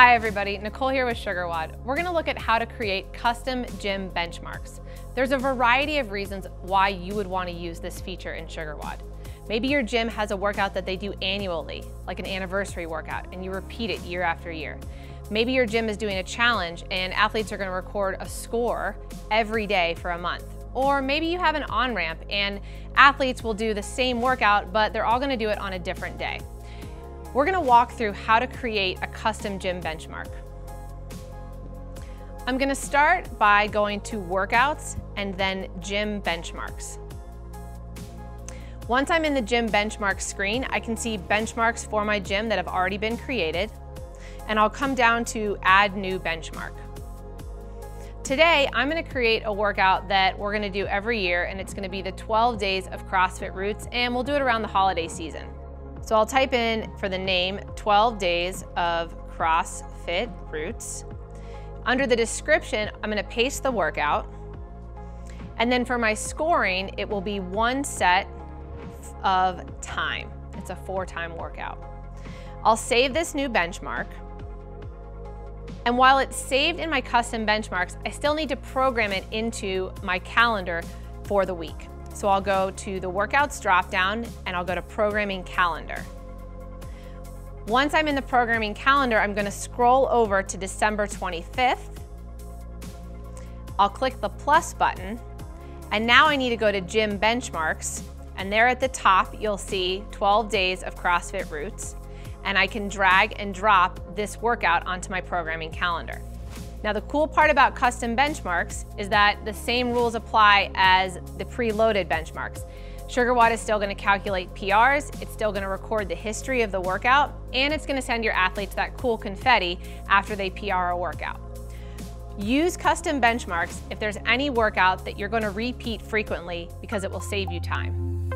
Hi everybody, Nicole here with SugarWOD. We're gonna look at how to create custom gym benchmarks. There's a variety of reasons why you would wanna use this feature in SugarWOD. Maybe your gym has a workout that they do annually, like an anniversary workout, and you repeat it year after year. Maybe your gym is doing a challenge and athletes are gonna record a score every day for a month. Or maybe you have an on-ramp and athletes will do the same workout, but they're all gonna do it on a different day. We're gonna walk through how to create a custom gym benchmark. I'm gonna start by going to workouts and then gym benchmarks. Once I'm in the gym benchmark screen, I can see benchmarks for my gym that have already been created, and I'll come down to add new benchmark. Today, I'm gonna create a workout that we're gonna do every year, and it's gonna be the 12 days of CrossFit Roots, and we'll do it around the holiday season. So I'll type in for the name 12 days of CrossFit Roots. Under the description, I'm gonna paste the workout. And then for my scoring, it will be one set of time. It's a for time workout. I'll save this new benchmark. And while it's saved in my custom benchmarks, I still need to program it into my calendar for the week. So I'll go to the workouts dropdown and I'll go to programming calendar. Once I'm in the programming calendar, I'm gonna scroll over to December 25th. I'll click the plus button and now I need to go to gym benchmarks and there at the top you'll see 12 days of CrossFit Roots and I can drag and drop this workout onto my programming calendar. Now the cool part about custom benchmarks is that the same rules apply as the preloaded benchmarks. SugarWOD is still gonna calculate PRs, it's still gonna record the history of the workout, and it's gonna send your athletes that cool confetti after they PR a workout. Use custom benchmarks if there's any workout that you're gonna repeat frequently because it will save you time.